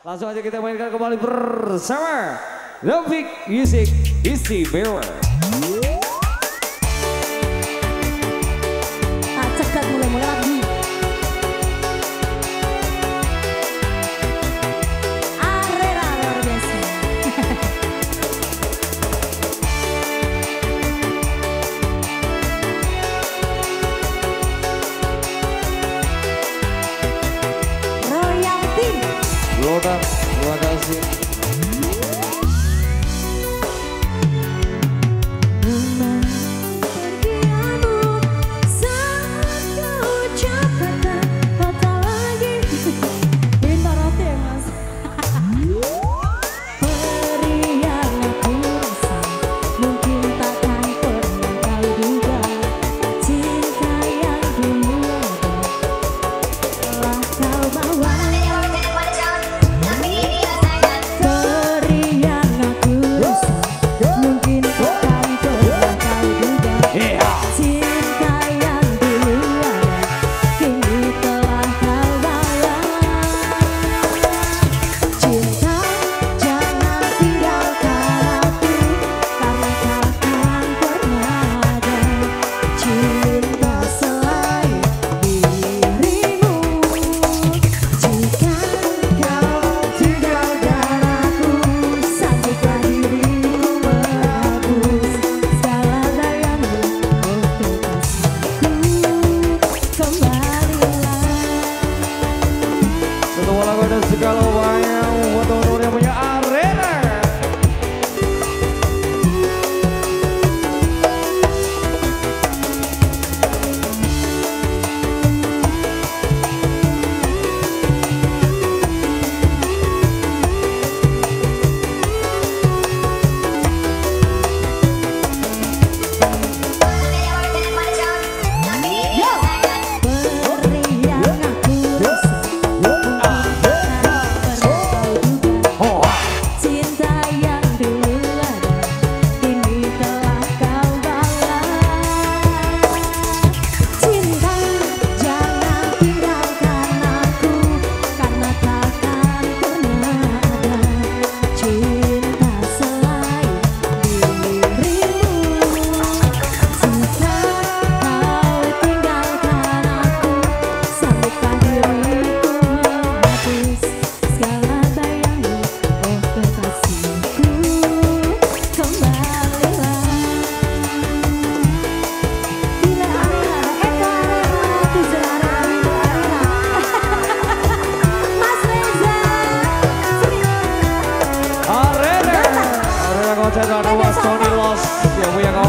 Langsung aja kita mainkan kembali bersama Novik Music Istimewa. года. don't know what Tony lost. Yeah, we are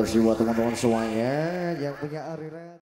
terima kasih buat teman-teman semuanya yang punya arirat.